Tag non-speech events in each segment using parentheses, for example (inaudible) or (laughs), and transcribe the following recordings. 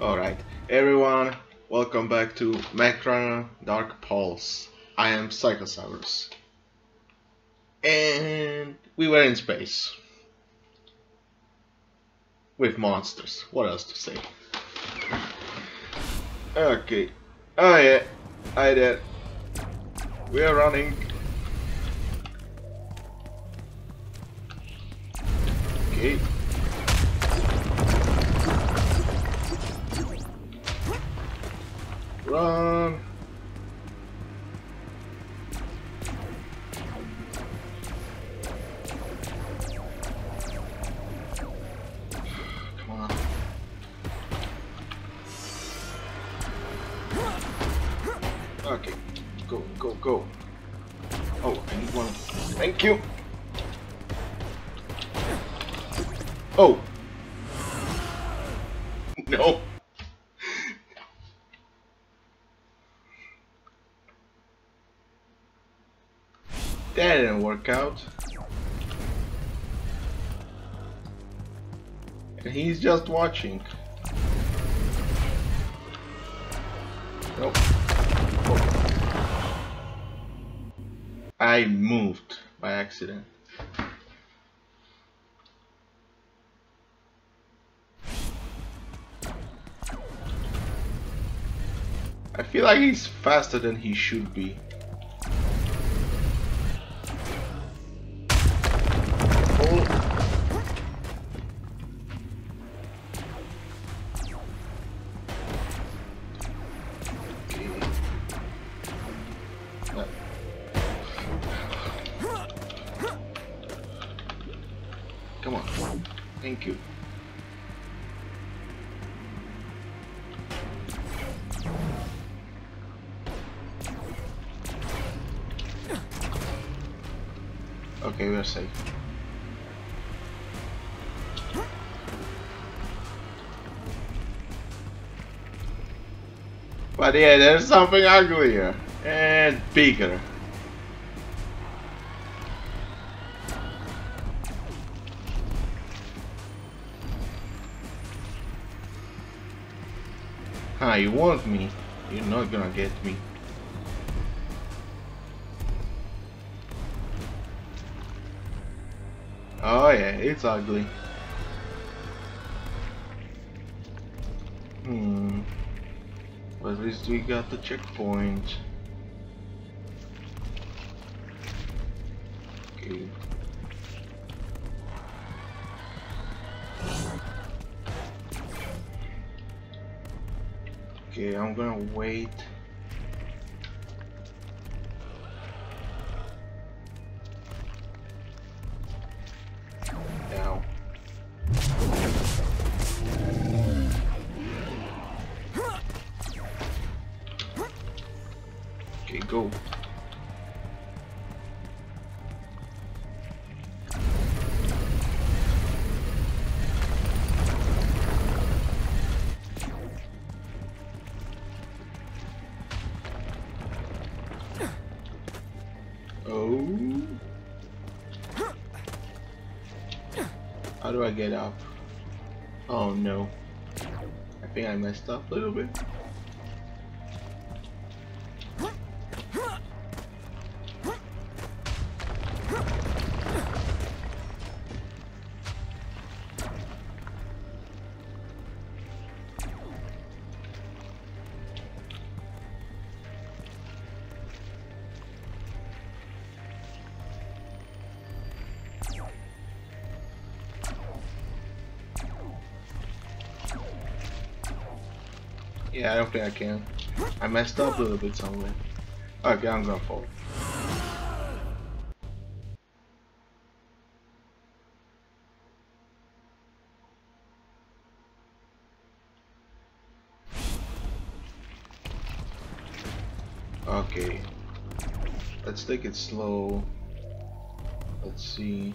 Alright, everyone, welcome back to Magrunner Dark Pulse. I am Psychosaurus. And we were in space. With monsters. What else to say? Okay. Oh yeah, I did. We are running. Okay. Run. Okay. Go, go, go. Oh, I need one. Thank you. Oh. No. That didn't work out. And he's just watching. Nope. I moved by accident. I feel like he's faster than he should be. But yeah, there's something uglier and bigger. Huh, you want me? You're not gonna get me. Oh yeah, it's ugly. Hmm. But at least we got the checkpoint. Okay. Okay, I'm gonna wait. Get up? Oh no. I think I messed up a little bit. I don't think I can. I messed up a little bit somewhere. Okay, I'm gonna fall. Okay. Let's take it slow. Let's see.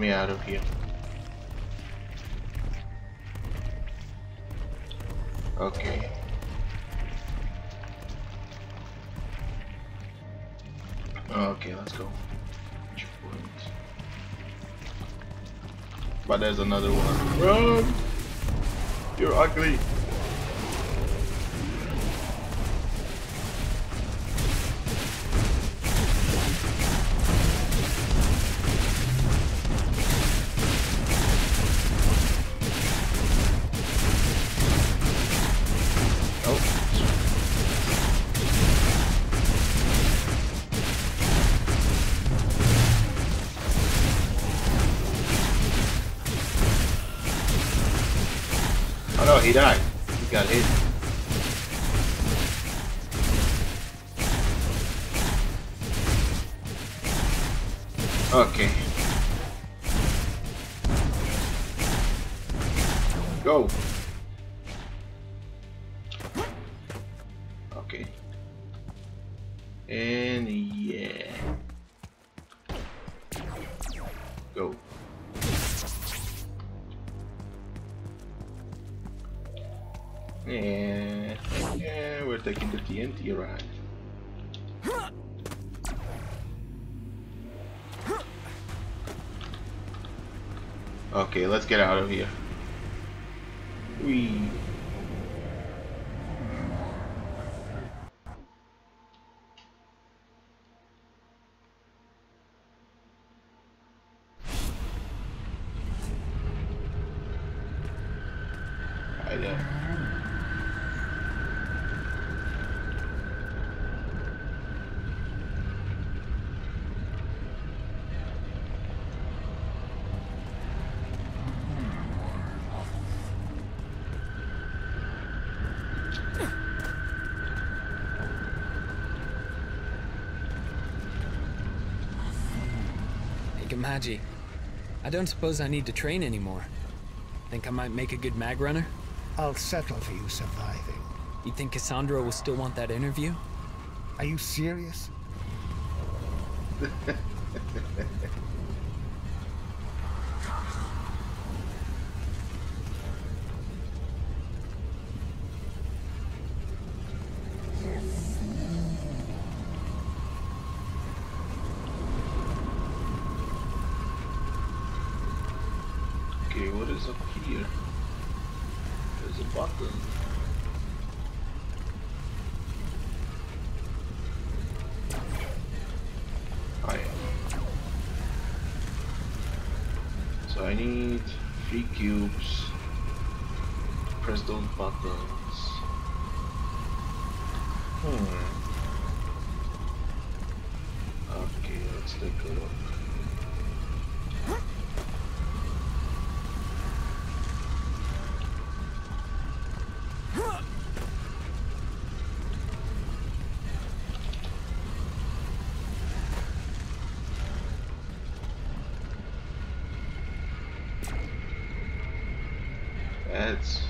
Me out of here. Okay. Okay, let's go. But there's another one. Run! You're ugly. Get out of here. We. Hi there. Hey, Gamaji. I don't suppose I need to train anymore. Think I might make a good mag runner? I'll settle for you surviving. You think Cassandra will still want that interview? Are you serious? (laughs) I need three cubes. Press those buttons. Hmm. Okay, let's take a look. That's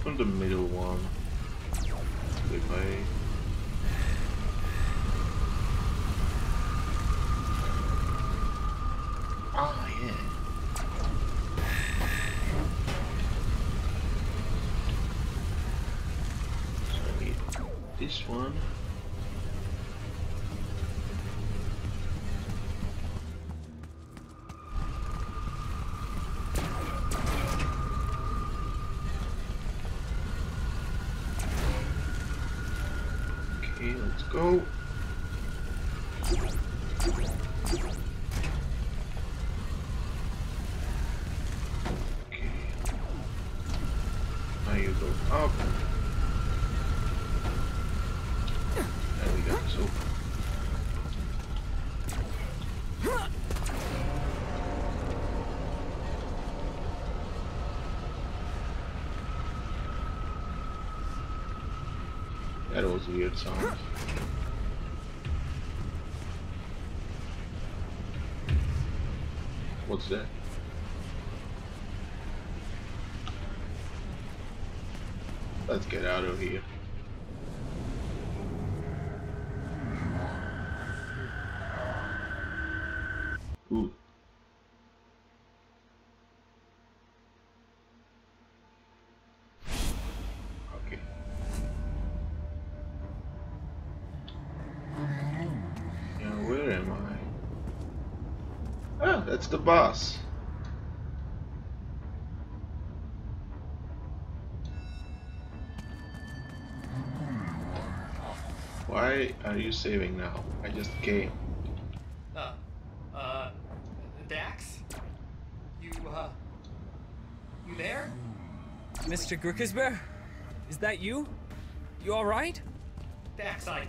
open the middle one? If What's that? Let's get out of here. That's the boss. Why are you saving now? I just came. Uh, uh, Dax? You, uh, you there? Mr. Grookesbear? Is that you? You alright? Dax, I,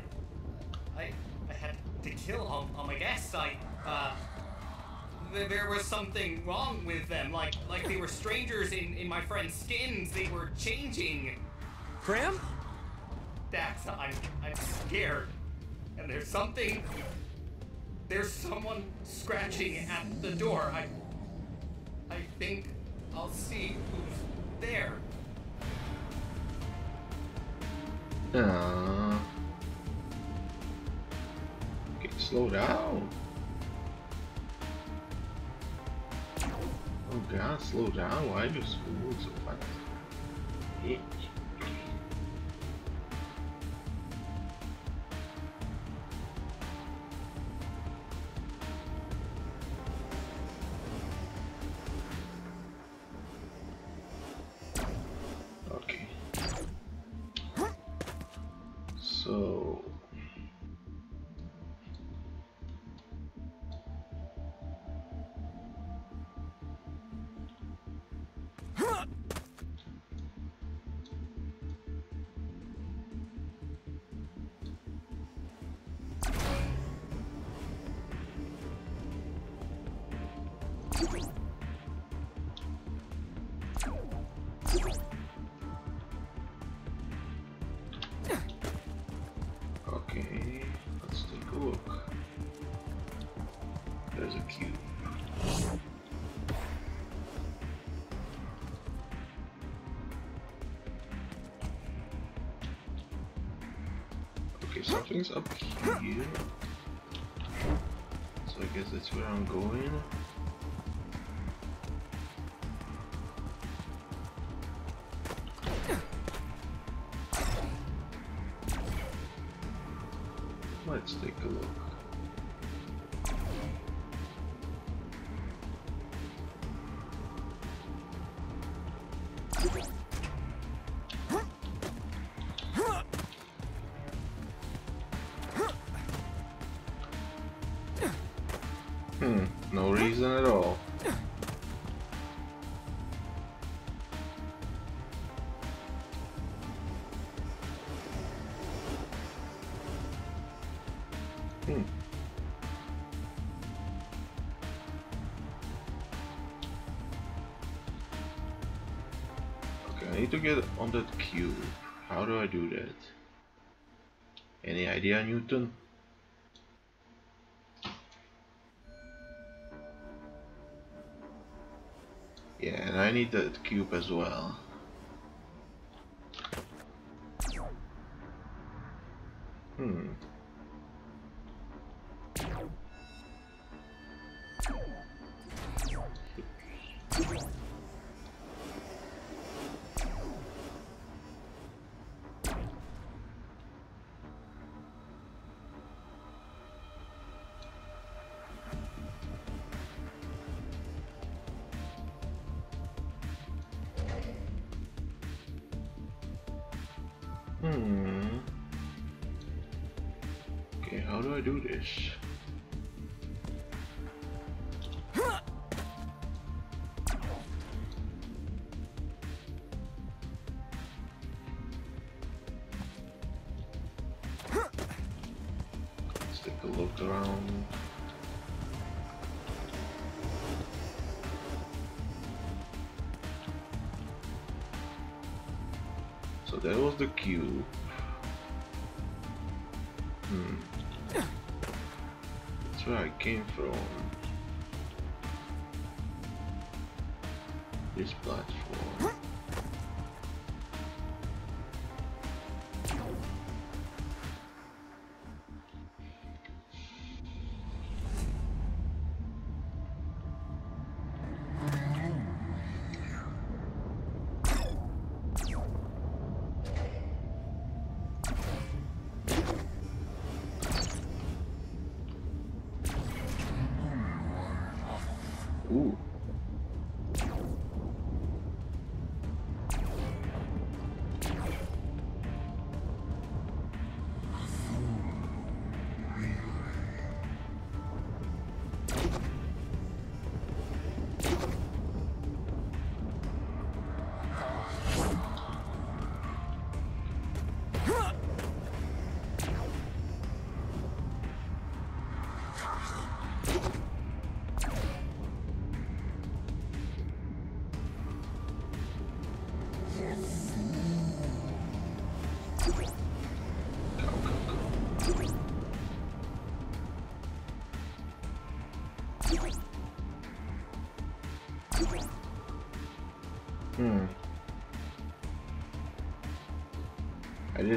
I, I had to kill all, all my guests. I, uh, th- there was something wrong with them. Like, like they were strangers in, in my friend's skins. They were changing. Graham? Dax, I'm, I'm scared. And there's something. There's someone scratching at the door. I, I think I'll see who's there. Uh, okay, slow down. Oh god, slow down. Why are you moving so fast? Eh. I'm going. Let's take a look. Hmm, at all. Hmm. Okay, I need to get on that cube. How do I do that? Any idea, Newton? I need that cube as well. this platform.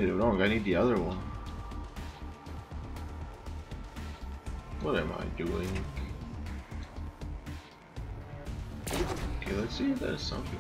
did it wrong. I need the other one. What am I doing? Okay, let's see if there's something.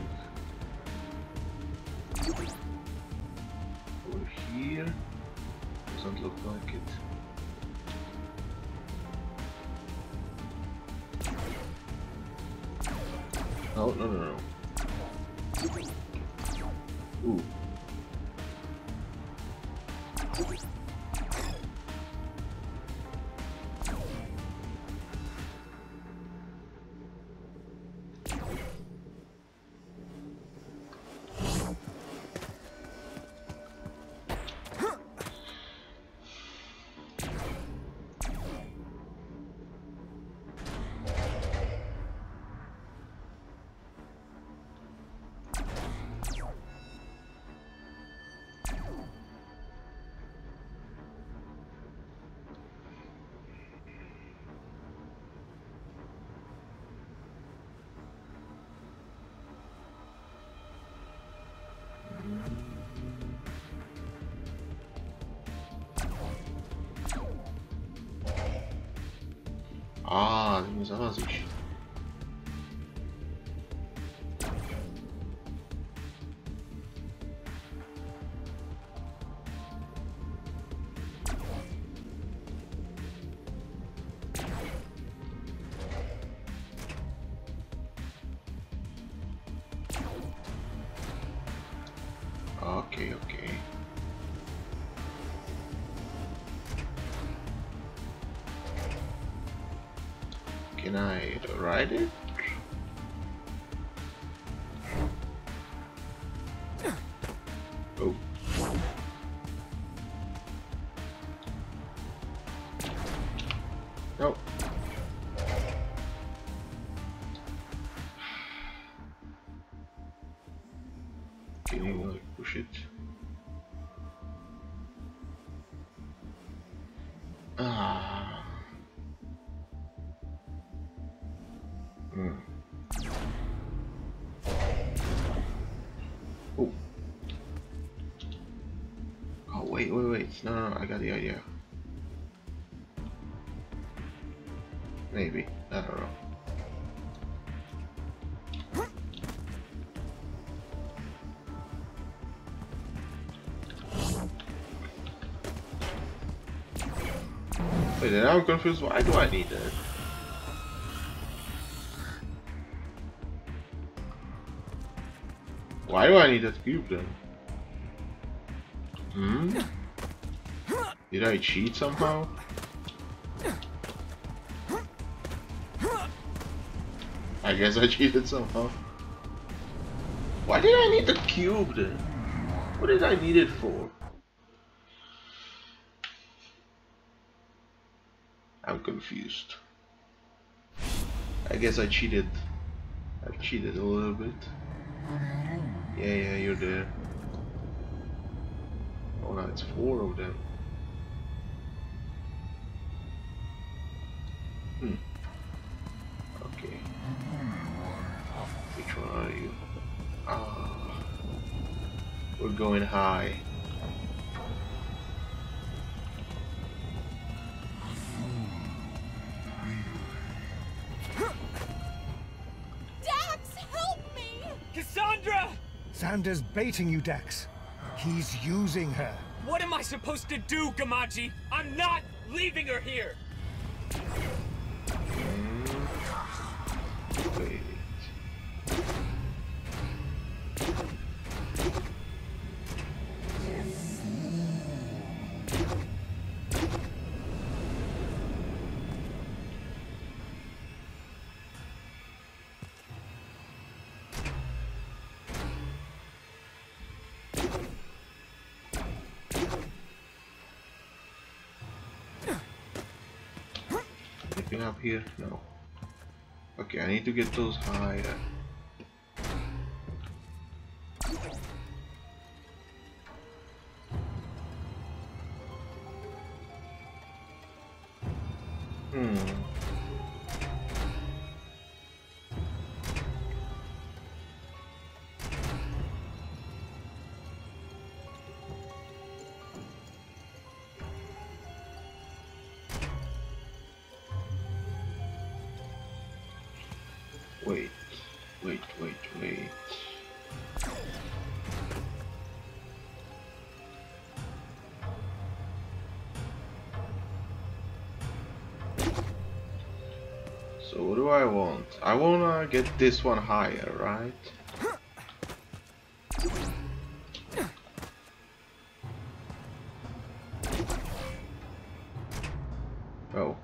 아, 진짜 하나씩. I got the idea. Maybe. I don't know. Wait, now I'm confused. Why do I need that? Why do I need that cube then? Hmm? Did I cheat somehow? I guess I cheated somehow. Why did I need the cube then? What did I need it for? I'm confused. I guess I cheated. I cheated a little bit. Yeah, yeah, you're there. Oh, no, it's four of them. Hmm. Okay. Which one are you? Ah. We're going high. Dax, help me! Cassandra! Xander's baiting you, Dax. He's using her. What am I supposed to do, Gamaji? I'm not leaving her here! Up here? No. Okay, I need to get those higher. I wanna get this one higher, right? Oh.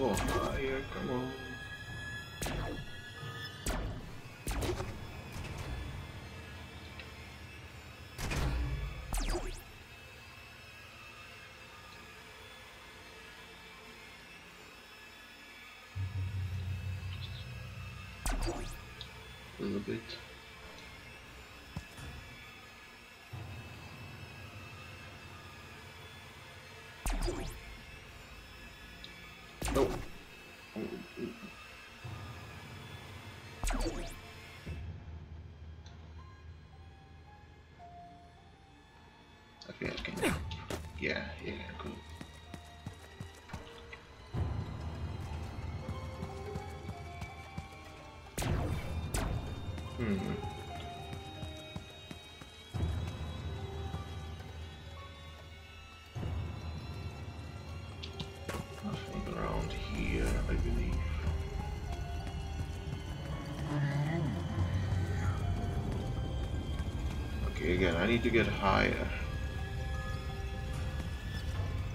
Come on. A little bit. Oh. Yeah, yeah, cool. Hmm. Again, I need to get higher.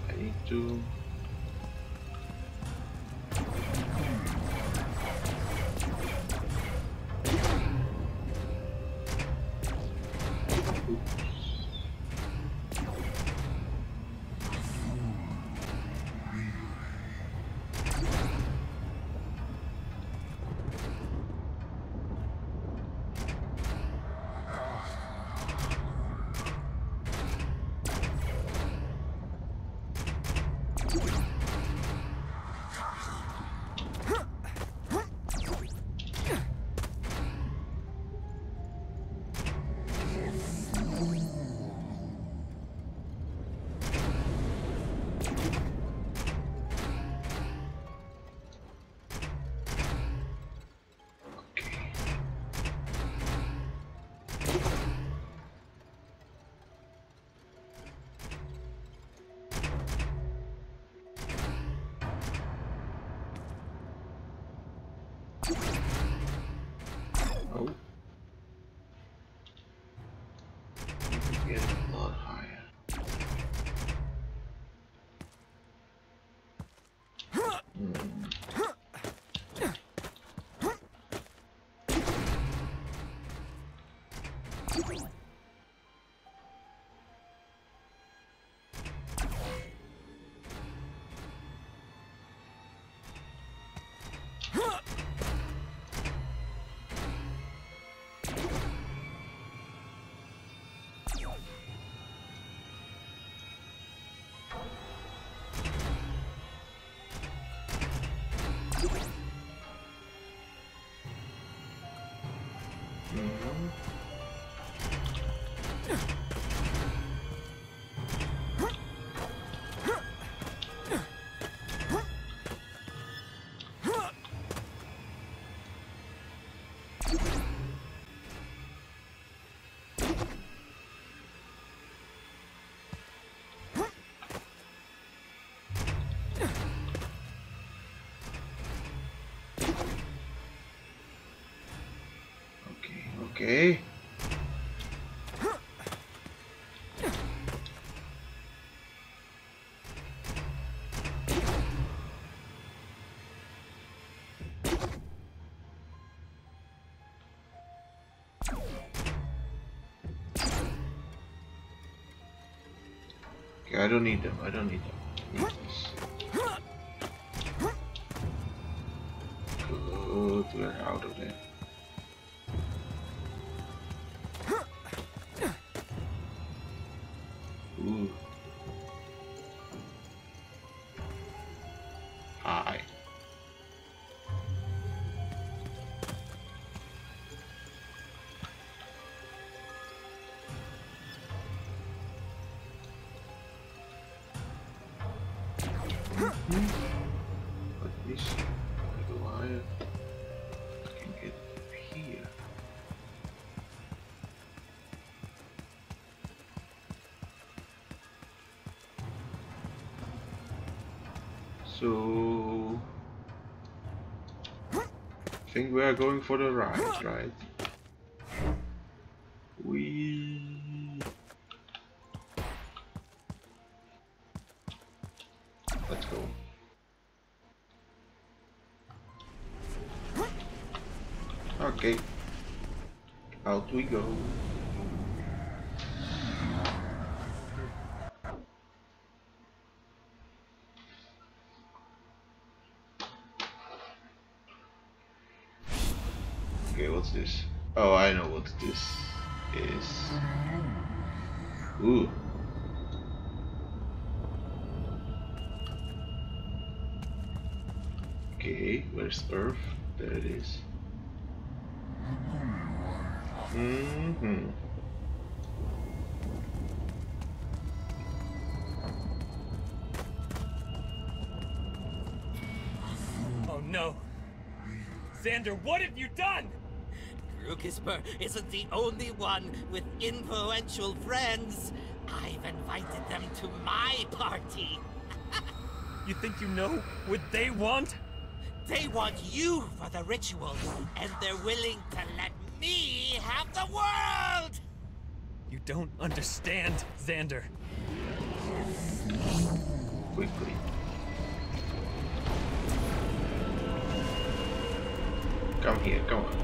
I need to... Okay, I don't need them. I don't need them. We're out of there. So I think we are going for the ride, right? We let's go. Okay, out we go. Where's Earth? There it is. Mm-hmm. Oh no! Xander, what have you done? Rukisper isn't the only one with influential friends. I've invited them to my party. (laughs) You think you know what they want? They want you for the ritual, and they're willing to let me have the world! You don't understand, Xander. Quickly. Come here, come on.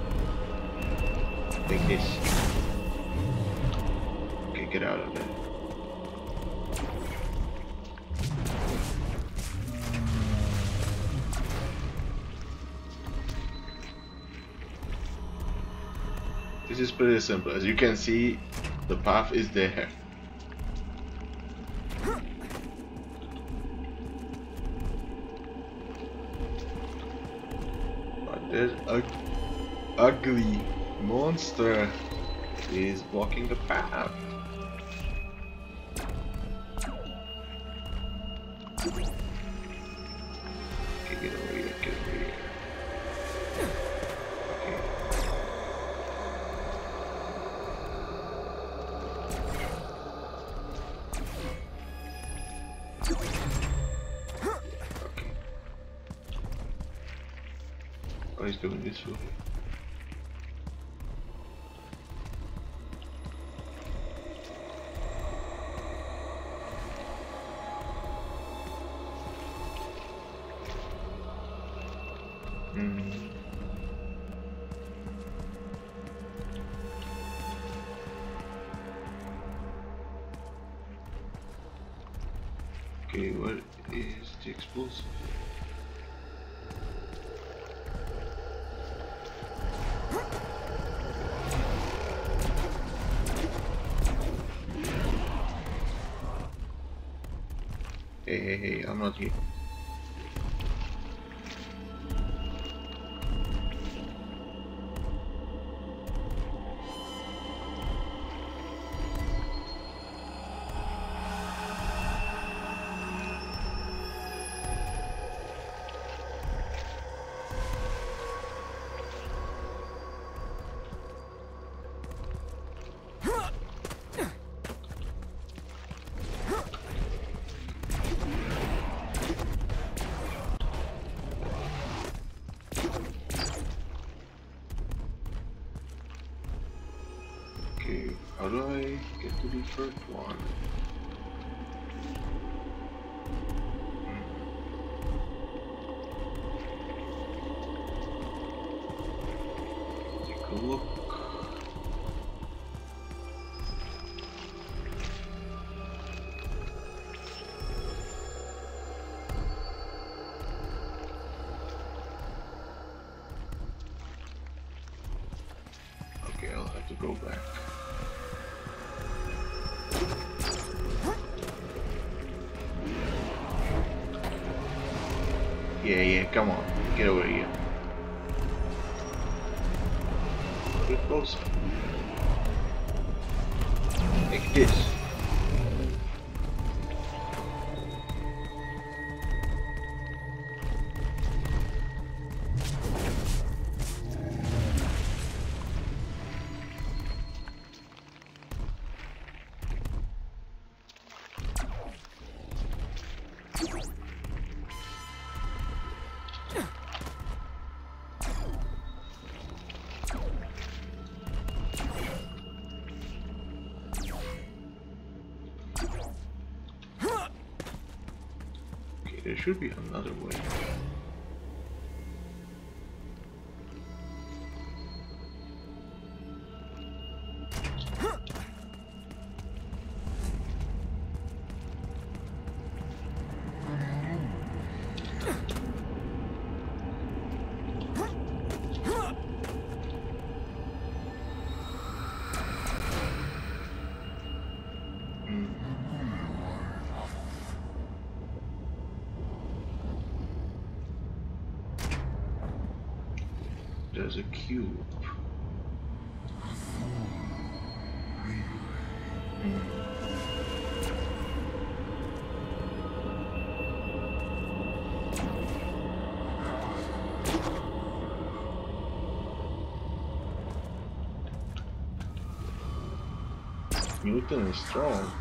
Take this. Okay, get out of there. This is pretty simple. As you can see, the path is there. But this ugly monster is blocking the path. Okay, Oh, he's Hey, hey, hey, I'm not here. Do I get to the first one? Hmm. Take a look. Okay, I'll have to go back. Yeah, yeah, come on. Get over here. Get closer. Like this. Okay, Is strong.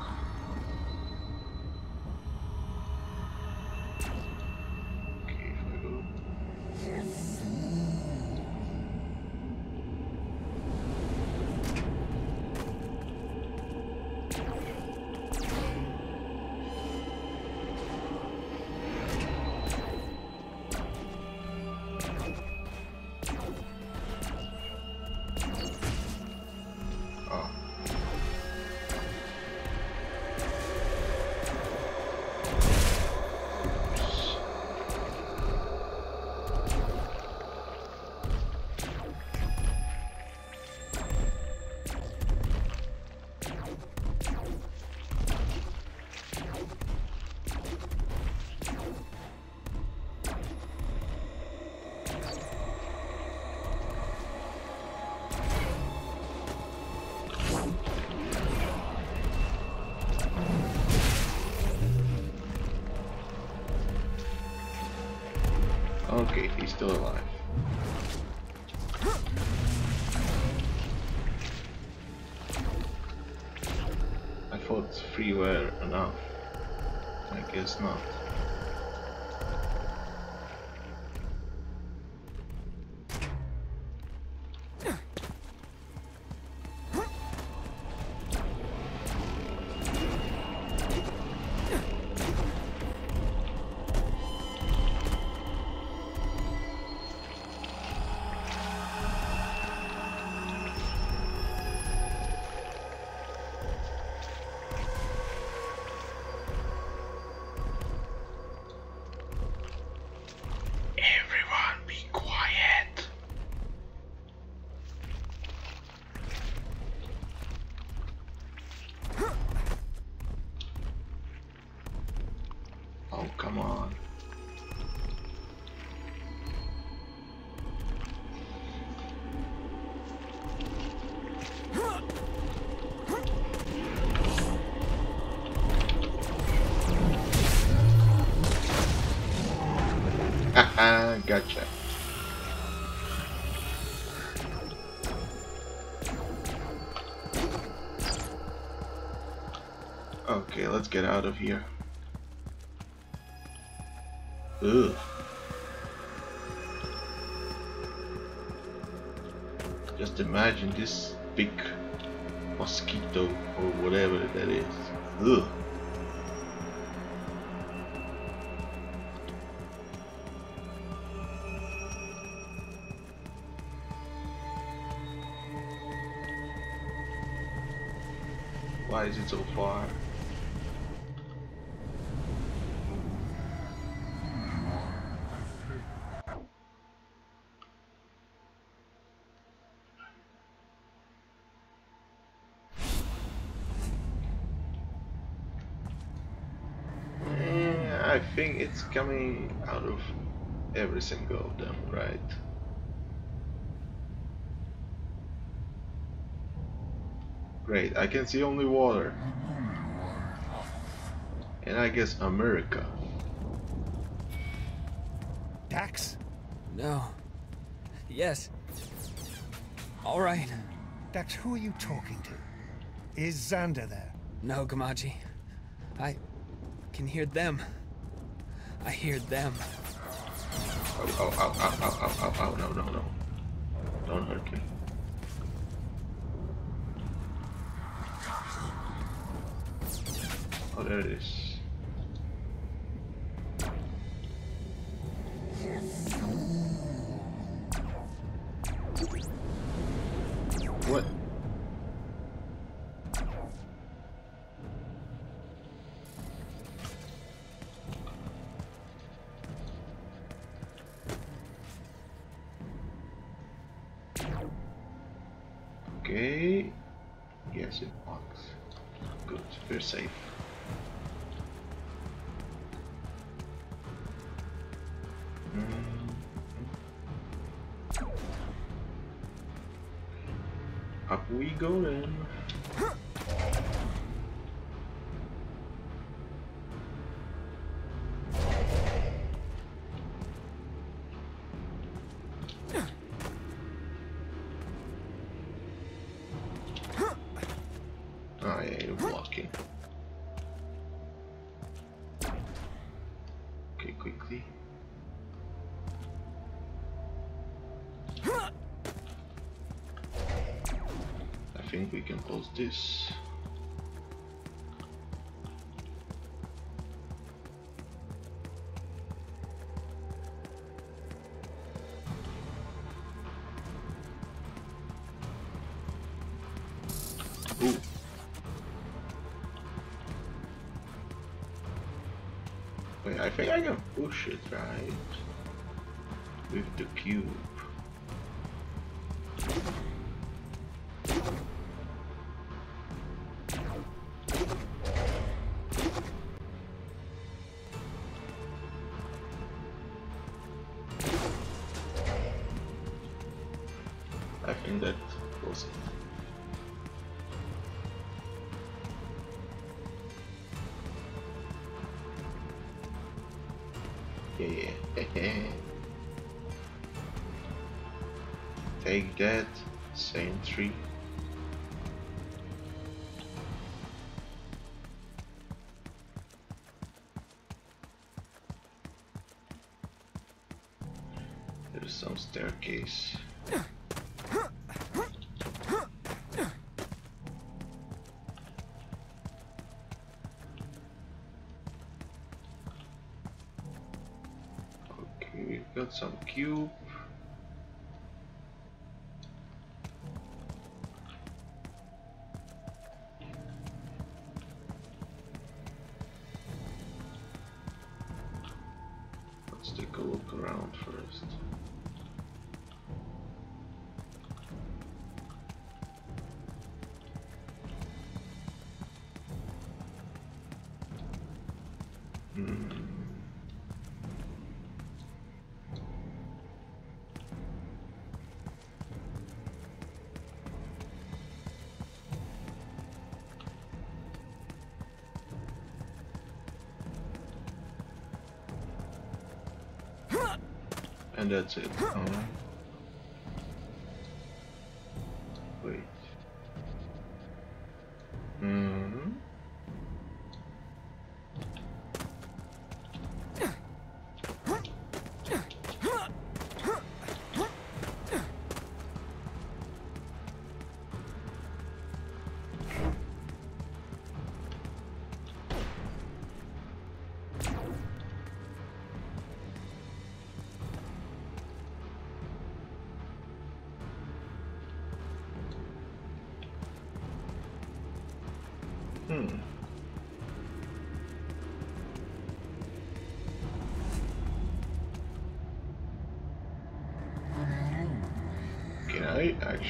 Were enough. I guess not. Haha, gotcha. Okay, let's get out of here. Ugh. Just imagine this big mosquito or whatever that is. Ugh. It so far? I think it's coming out of every single of them, right? Great, I can see only water. And I guess America. Dax? No. Yes. All right. Dax, who are you talking to? Is Xander there? No, Gamaji. I can hear them. I hear them. Oh, oh, oh, oh, oh, oh, oh, oh, no, no, no. Don't hurt me. There it is. Think we can close this. Ooh. Wait, I think I can push it, right? With the cube. Some cube. Let's take a look around first. Hmm. That's it. Wait.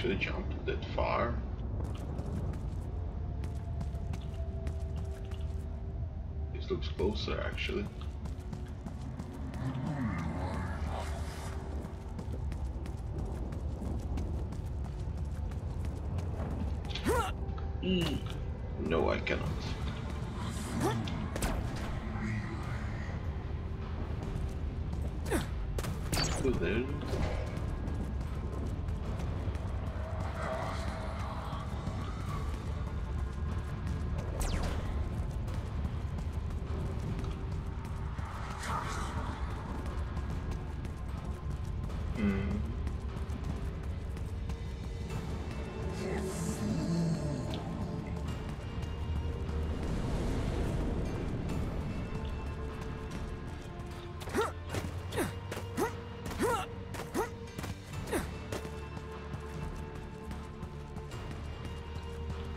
Actually jump that far? This looks closer actually.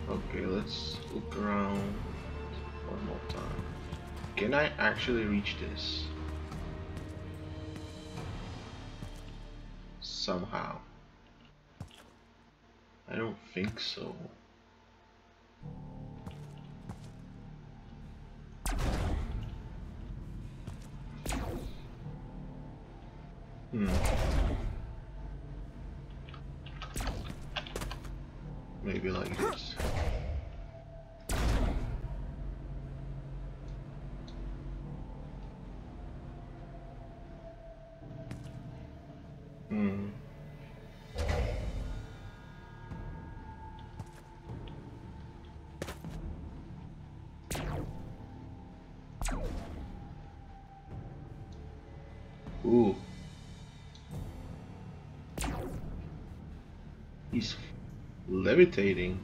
Okay, let's look around one more time. Can I actually reach this? Somehow. I don't think so. Levitating.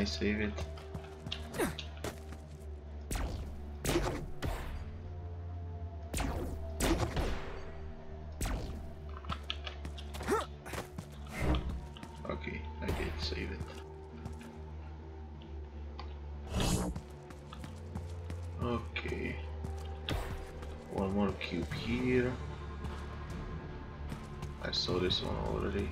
I save it? Okay, I did save it. Okay. One more cube here. I saw this one already.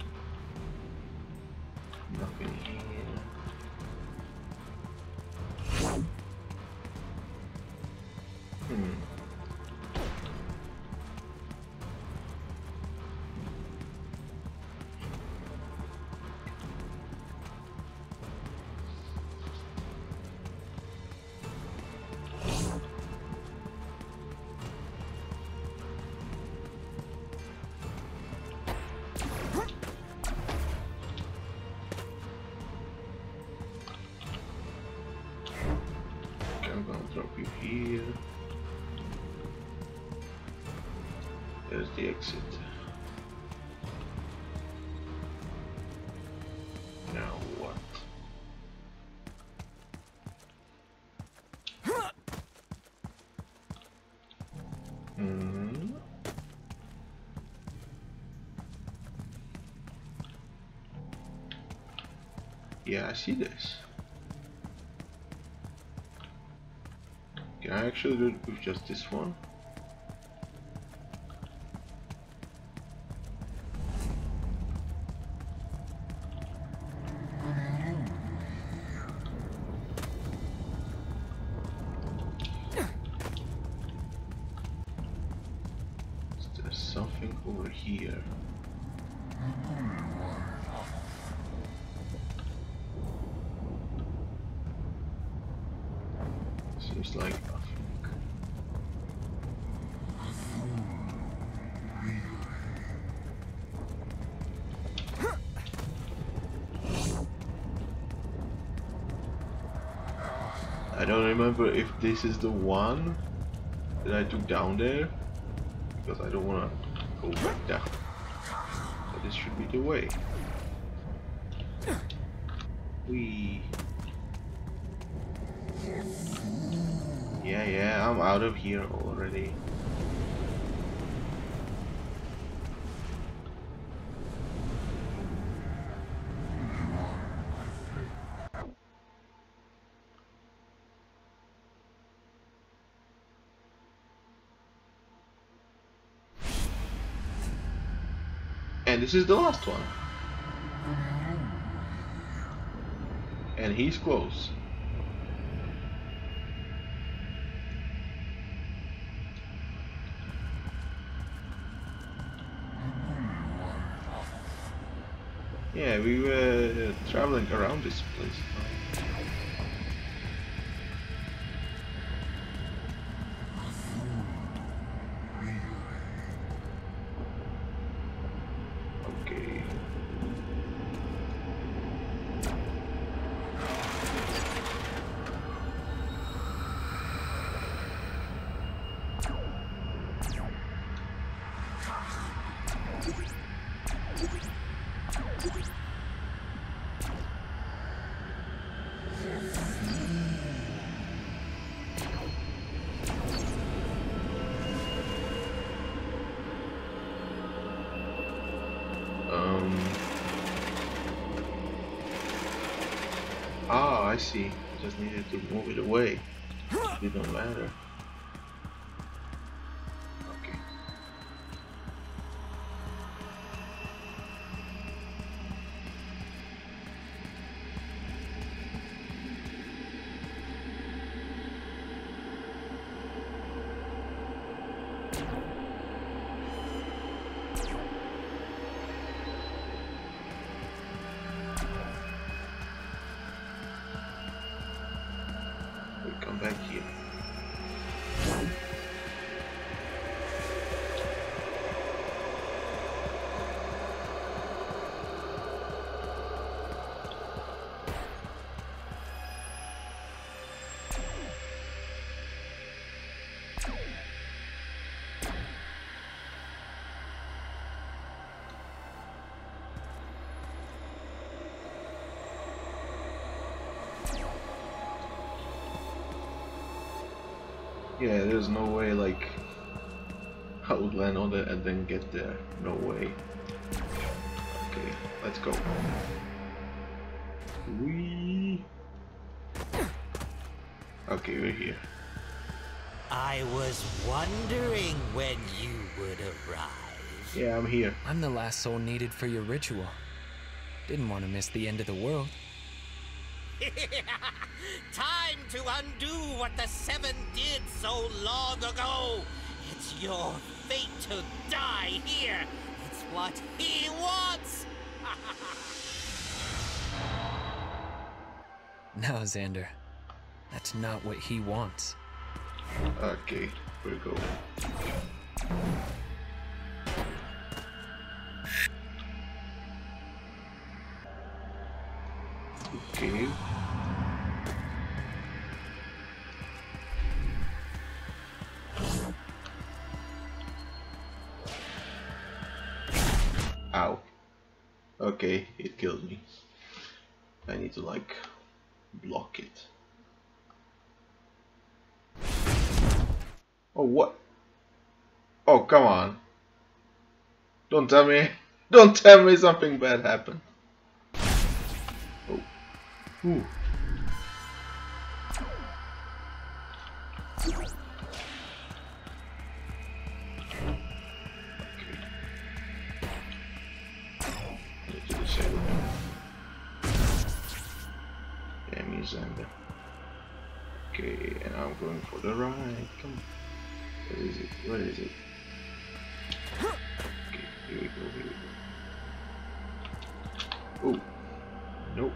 Yeah, I see this. Can I actually do it with just this one? Remember if this is the one that I took down there because I don't want to go back down. So this should be the way. We. Yeah, yeah, I'm out of here already. This is the last one. And he's close. Yeah, we were uh, traveling around this place. Yeah, there's no way like I would land on that and then get there. No way. Okay, let's go. We. Okay, we're here. I was wondering when you would arrive. Yeah, I'm here. I'm the last soul needed for your ritual. Didn't want to miss the end of the world. (laughs) Time to undo what the Seven did so long ago. It's your fate to die here. It's what he wants. (laughs) No, Xander. That's not what he wants. Okay, we go. Oh, what? Oh, come on. Don't tell me. (laughs) Don't tell me something bad happened. Oh. Ooh. Okay. And I'm going for the ride. Come on. Where is it? Where is it? Okay, here we go, here we go. Oh. Nope.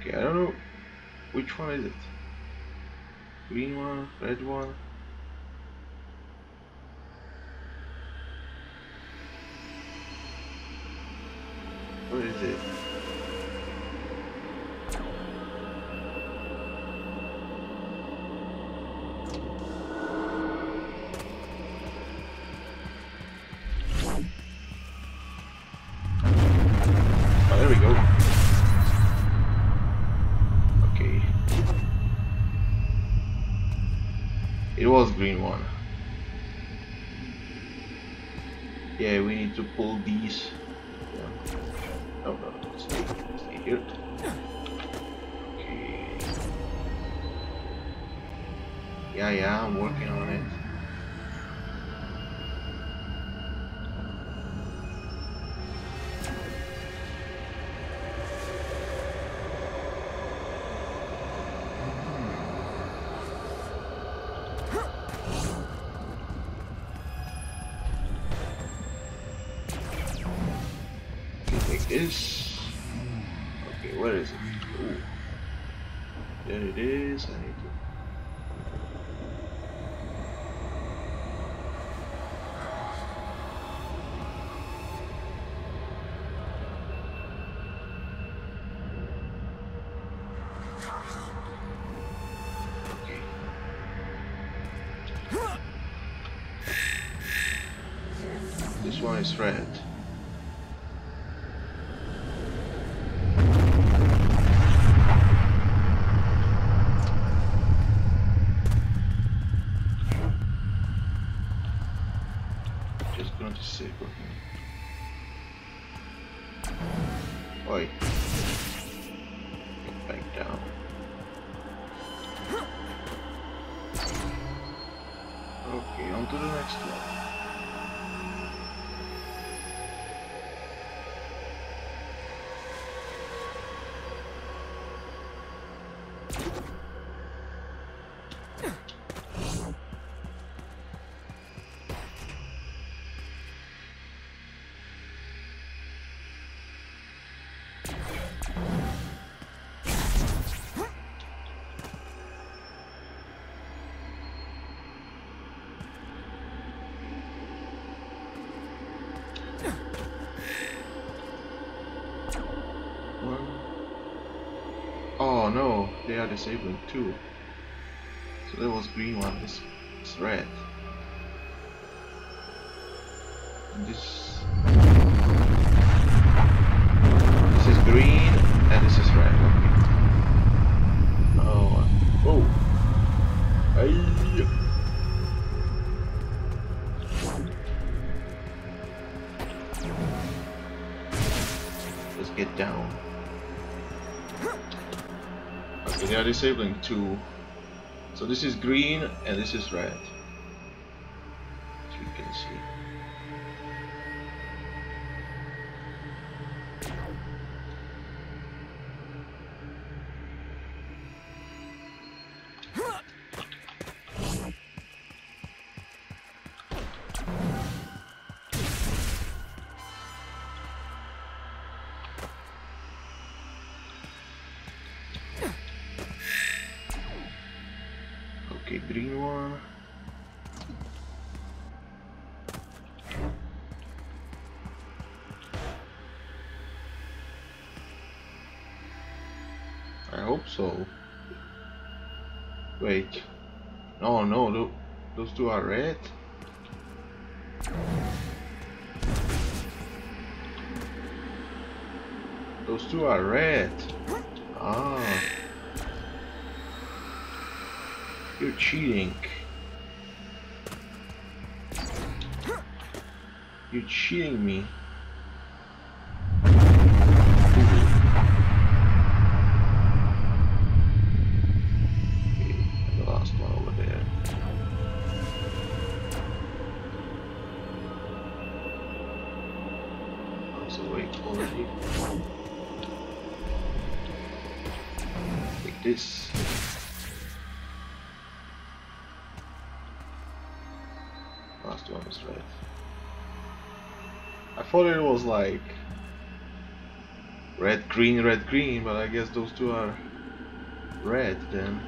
Okay, I don't know which one is it. Green one, red one. Green one. Yeah, we need to pull Is red. They are disabled too. So that was green one, this is red. Disabling two. So this is green and this is red. So. Wait. No, no, tho- those two are red. Those two are red. Ah. You're cheating. You're cheating me. Green, red, green, but I guess those two are red then.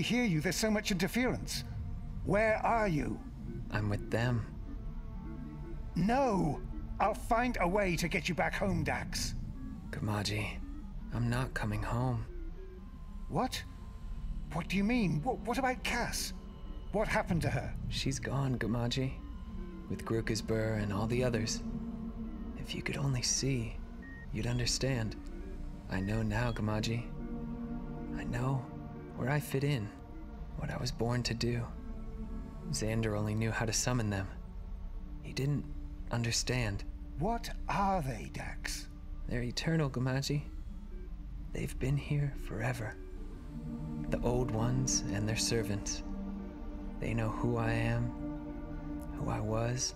Hear you. There's so much interference. Where are you? I'm with them. No! I'll find a way to get you back home, Dax. Gamaji, I'm not coming home. What? What do you mean? What, what about Cass? What happened to her? She's gone, Gamaji. With Gruckezber and all the others. If you could only see, you'd understand. I know now, Gamaji. I know where I fit in, what I was born to do. Xander only knew how to summon them. He didn't understand. What are they, Dax? They're eternal, Gamaji. They've been here forever. The old ones and their servants. They know who I am, who I was,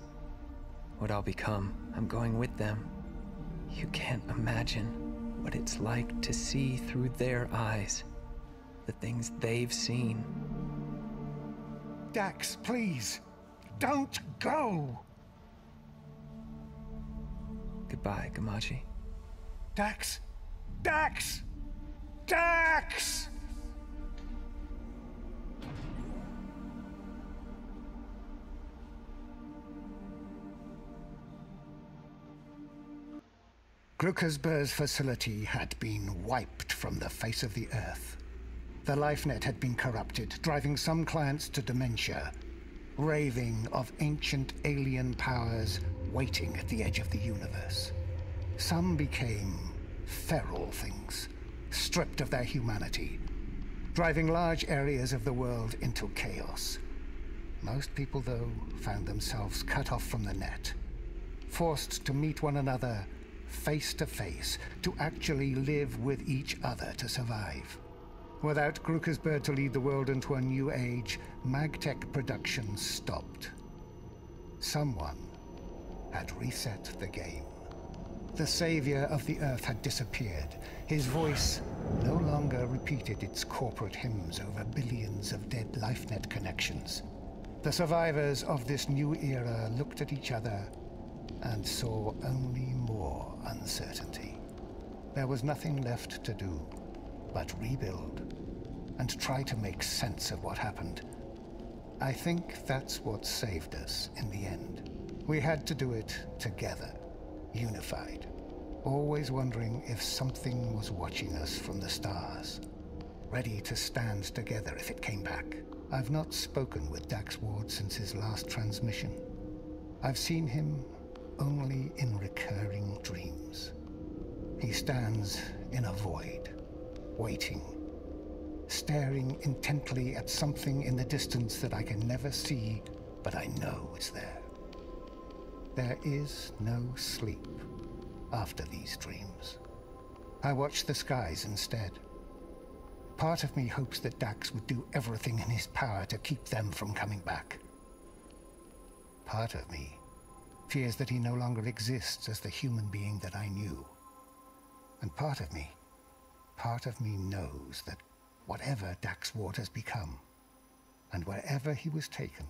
what I'll become. I'm going with them. You can't imagine what it's like to see through their eyes the things they've seen. Dax, please. Don't go! Goodbye, Gamaji. Dax! Dax! Dax! Gruckezber's facility had been wiped from the face of the earth. The LifeNet had been corrupted, driving some clients to dementia, raving of ancient alien powers waiting at the edge of the universe. Some became feral things, stripped of their humanity, driving large areas of the world into chaos. Most people, though, found themselves cut off from the net, forced to meet one another face to face, to actually live with each other to survive. Without Gruckezber to lead the world into a new age, Magtech production stopped. Someone had reset the game. The savior of the Earth had disappeared. His voice no longer repeated its corporate hymns over billions of dead LifeNet connections. The survivors of this new era looked at each other and saw only more uncertainty. There was nothing left to do but rebuild and try to make sense of what happened. I think that's what saved us in the end. We had to do it together, unified, always wondering if something was watching us from the stars, ready to stand together if it came back. I've not spoken with Dax Ward since his last transmission. I've seen him only in recurring dreams. He stands in a void, waiting, staring intently at something in the distance that I can never see, but I know is there. There is no sleep after these dreams. I watch the skies instead. Part of me hopes that Dax would do everything in his power to keep them from coming back. Part of me fears that he no longer exists as the human being that I knew. And part of me, part of me knows that whatever Dax Ward has become, and wherever he was taken,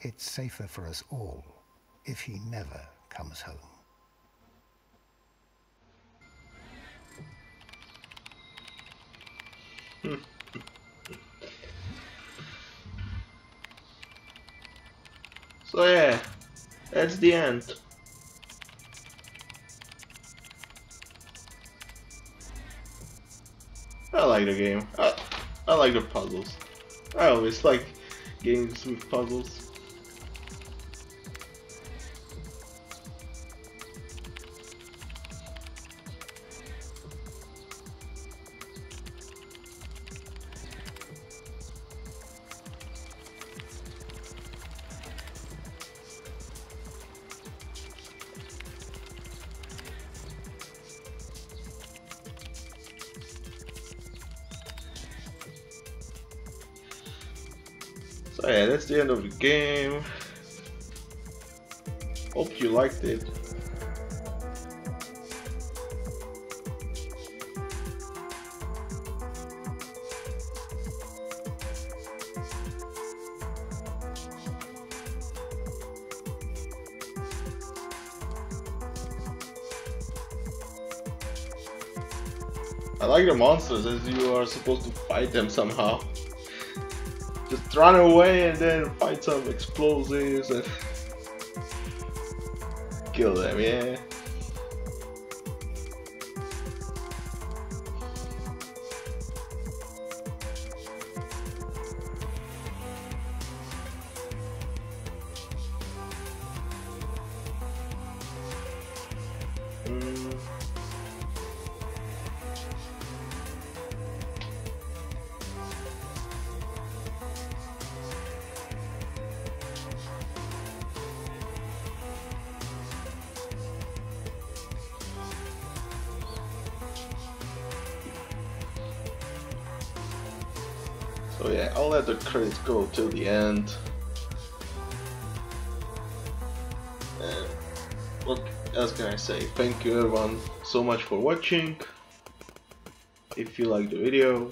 it's safer for us all if he never comes home. (laughs) So yeah, that's the end. I like the game. I, I like the puzzles. I always like games with puzzles. The end of the game. Hope you liked it. I like the monsters as you are supposed to fight them somehow. Just run away and then find some explosives and kill them, yeah. Go till the end. And what else can I say? Thank you everyone so much for watching. If you like the video,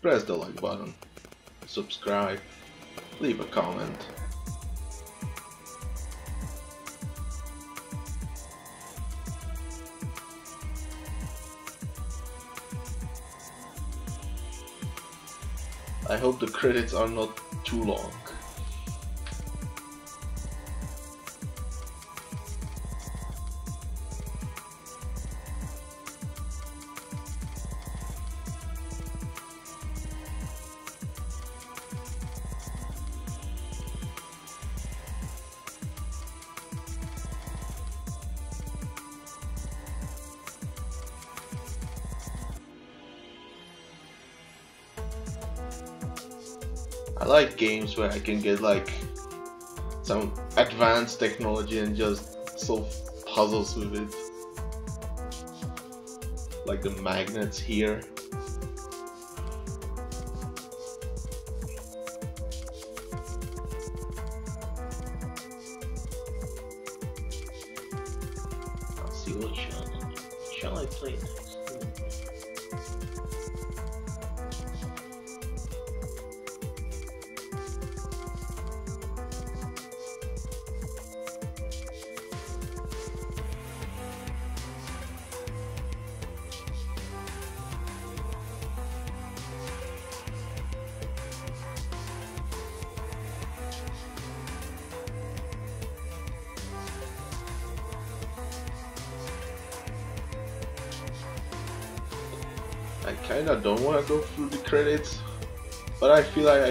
press the like button, subscribe, leave a comment. Hope the credits are not too long. Where I can get like some advanced technology and just solve puzzles with it. Like the magnets here.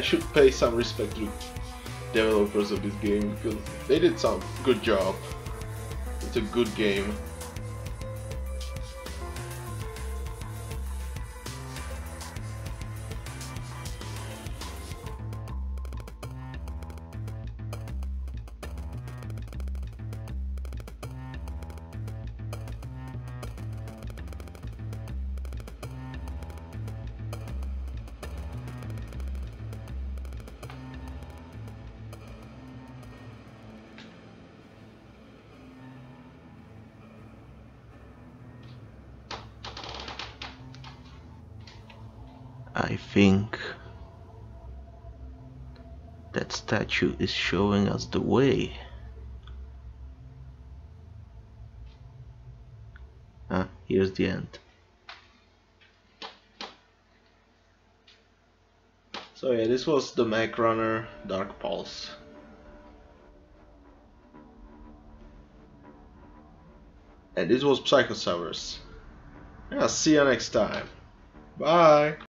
Should pay some respect to developers of this game because they did some good job. It's a good game. Statue is showing us the way. Ah, here's the end. So yeah, this was the Magrunner Dark Pulse. And this was Psychosaurus. Yeah, see you next time. Bye!